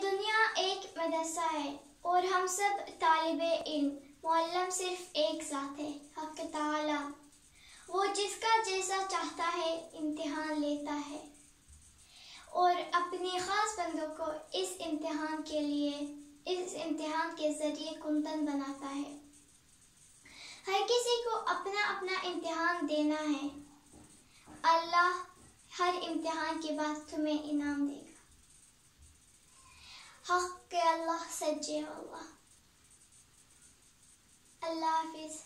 दुनिया एक मदरसा है और हम सब तालिब इल्म मौलम सिर्फ़ एक साथ है, हक ताला। वो जिसका जैसा चाहता है, इम्तिहान लेता है। और अपने ख़ास बंदों को इस इम्तिहान के लिए, इस इम्तिहान के ज़रिए कुंतन बनाता है। हर किसी को अपना अपना इम्तिहान देना है। अल्लाह हर इम्तिहान के बाद तुम्हें हक अल्लाह सच्चे अल्लाह अल्लाह हाफिज़